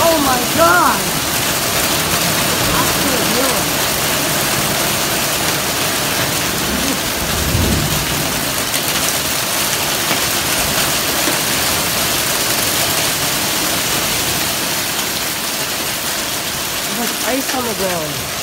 Oh my god! Like ice on the ground.